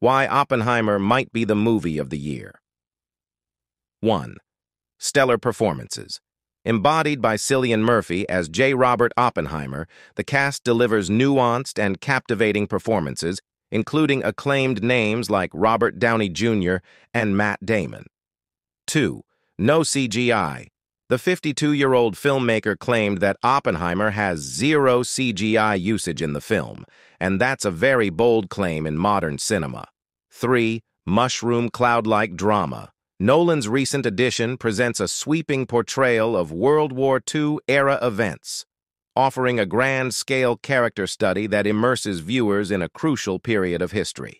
Why Oppenheimer might be the movie of the year. 1. Stellar performances. Embodied by Cillian Murphy as J. Robert Oppenheimer, the cast delivers nuanced and captivating performances, including acclaimed names like Robert Downey Jr. and Matt Damon. 2. No CGI. The 52-year-old filmmaker claimed that Oppenheimer has zero CGI usage in the film, and that's a very bold claim in modern cinema. 3. Mushroom cloud-like drama. Nolan's recent edition presents a sweeping portrayal of World War II-era events, offering a grand-scale character study that immerses viewers in a crucial period of history.